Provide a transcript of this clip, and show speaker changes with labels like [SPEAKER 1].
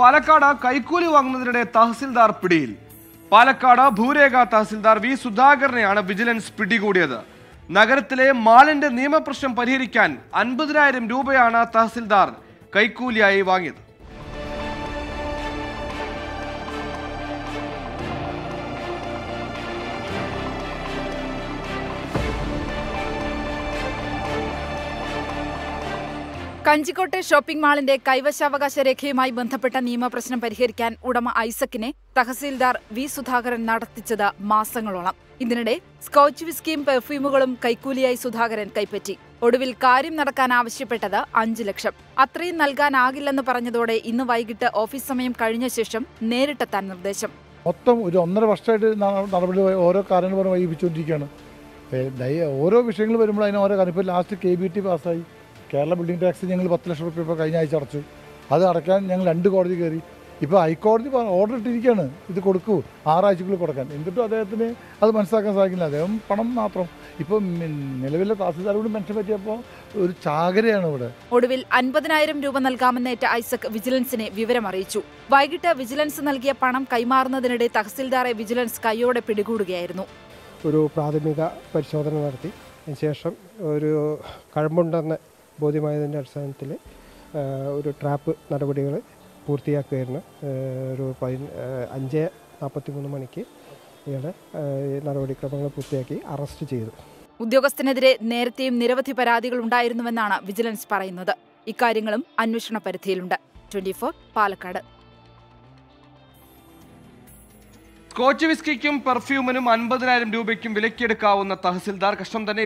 [SPEAKER 1] പാലക്കാട് കൈക്കൂലി വാങ്ങുന്നതിനിടെ തഹസിൽദാർ പിടിയിൽ. പാലക്കാട് ഭൂരേഖ തഹസിൽദാർ വി സുധാകരനെയാണ് വിജിലൻസ് പിടികൂടിയത്. നഗരത്തിലെ മാളിന്റെ നിയമപ്രശ്നം പരിഹരിക്കാൻ അൻപതിനായിരം രൂപയാണ് തഹസിൽദാർ കൈക്കൂലിയായി വാങ്ങിയത്.
[SPEAKER 2] കഞ്ചിക്കോട്ടെ ഷോപ്പിംഗ് മാളിന്റെ കൈവശാവകാശ രേഖയുമായി ബന്ധപ്പെട്ട നിയമപ്രശ്നം പരിഹരിക്കാൻ ഉടമ ഐസക്കിനെ തഹസീൽദാർ വി സുധാകരൻ നടത്തിച്ചത് മാസങ്ങളോളം. ഇതിനിടെ സ്കോച്ച് വിസ്കിയും പെർഫ്യൂമുകളും കൈക്കൂലിയായി സുധാകരൻ കൈപ്പറ്റി. ഒടുവിൽ കാര്യം നടക്കാൻ ആവശ്യപ്പെട്ടത് അഞ്ചു ലക്ഷം. അത്രയും നൽകാനാകില്ലെന്ന് പറഞ്ഞതോടെ ഇന്ന് വൈകിട്ട് ഓഫീസ് സമയം കഴിഞ്ഞ ശേഷം നേരിട്ടെത്താൻ നിർദ്ദേശം.
[SPEAKER 3] മൊത്തം ഒരു ഒന്നര വർഷമായിട്ട് നടപടി ഓരോ കാര്യങ്ങൾ വൈകിപ്പിച്ചുകൊണ്ടിരിക്കുകയാണ്. ഓരോ വിഷയങ്ങൾ വരുമ്പോൾ അതിന് ഓരോ കാര്യം. ഇപ്പോൾ ലാസ്റ്റ് കെ ബി ടി പാസ്സായി കേരള ബിൽഡിംഗ് ടാക്സ് ഞങ്ങൾ പത്ത് ലക്ഷം റുപ്യ ഇപ്പോൾ കഴിഞ്ഞ ആഴ്ച അടച്ചു. അത് അടയ്ക്കാൻ ഞങ്ങൾ രണ്ട് കോടതി കയറി. ഇപ്പോൾ ഹൈക്കോടതി ഓർഡർ ഇട്ടിരിക്കുകയാണ് ഇത് കൊടുക്കൂ. ആറാഴ്ചക്കുള്ളിൽ കൊടുക്കാൻ. എന്നിട്ടും അദ്ദേഹത്തിന് അത് മനസ്സിലാക്കാൻ സാധിക്കില്ല. അദ്ദേഹം പണം മാത്രം. ഇപ്പം നിലവിലെ താസിൽദാരോട് മെൻഷൻ പറ്റിയപ്പോൾ ഒരു ചാകരയാണ് ഇവിടെ.
[SPEAKER 2] ഒടുവിൽ അൻപതിനായിരം രൂപ നൽകാമെന്നേറ്റ ഐസക് വിജിലൻസിനെ വിവരം അറിയിച്ചു വൈകിട്ട് വിജിലൻസ് നൽകിയ പണം കൈമാറുന്നതിനിടെ തഹസിൽദാറെ വിജിലൻസ് കൈയോടെ പിടികൂടുകയായിരുന്നു.
[SPEAKER 4] ഒരു പ്രാഥമിക പരിശോധന നടത്തി. ശേഷം ഒരു കഴമ്പുണ്ടെന്ന് ബോധ്യമായതിന്റെ അടിസ്ഥാനത്തിൽ ഒരു ട്രാപ്പ് നടപടികൾ പൂർത്തിയാക്കുകയായിരുന്നു. ഒരു പതി അഞ്ച് നാൽപ്പത്തി മൂന്ന് മണിക്ക് ഇയാളെ നടപടിക്രമങ്ങൾ പൂർത്തിയാക്കി അറസ്റ്റ് ചെയ്തു.
[SPEAKER 2] ഉദ്യോഗസ്ഥനെതിരെ നേരത്തെയും നിരവധി പരാതികൾ ഉണ്ടായിരുന്നുവെന്നാണ് വിജിലൻസ് പറയുന്നത്. ഇക്കാര്യങ്ങളും അന്വേഷണ പരിധിയിലുണ്ട്. Twenty four Palakkad.
[SPEAKER 1] സ്കോച്ച് വിസ്കിക്കും പെർഫ്യൂമിനും അൻപതിനായിരം രൂപയ്ക്കും വിലക്കെടുക്കാവുന്ന തഹസിൽദാർ കഷ്ടം തന്നെ.